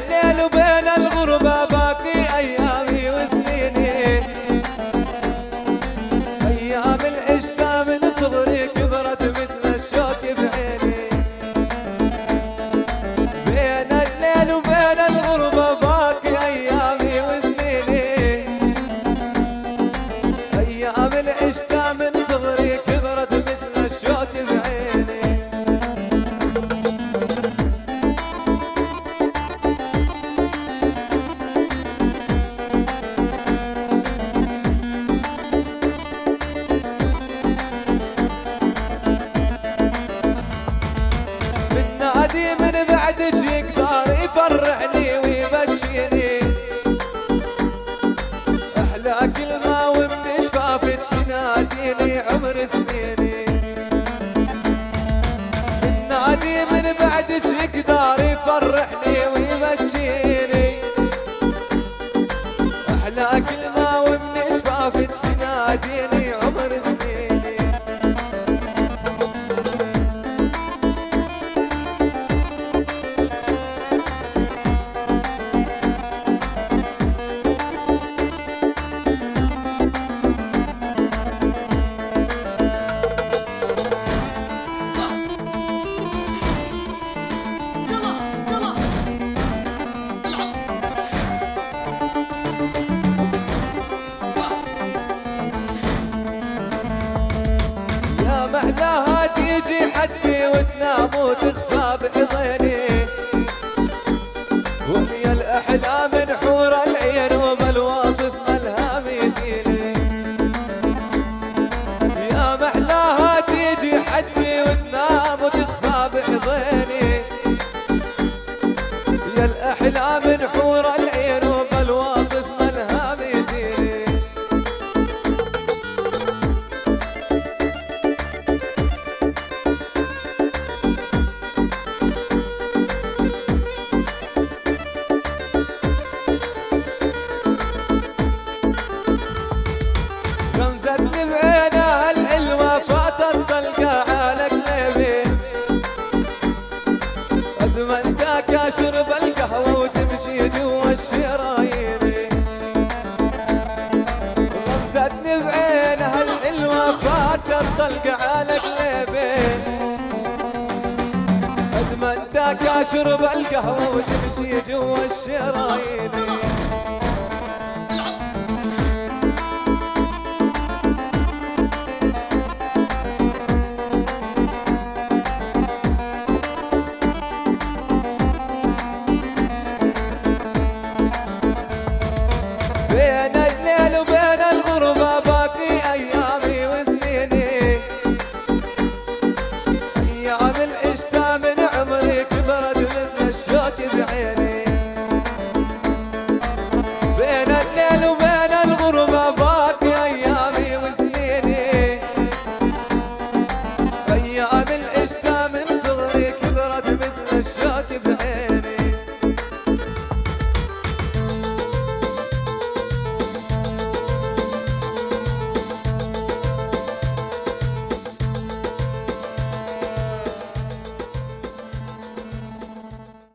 Até no أحلى كلمة ومن شفافك تناديني يا محلاها تيجي حدي وتنام وتخفى بحضيني وهي الأحلام نحور العين أدمنتك أشرب القهوة وتمشي جوا الشرايين. رمزتني بعينها الحلوة فاتت طلقة على قلبي أدمنتك أشرب القهوة وتمشي جوا الشرايين.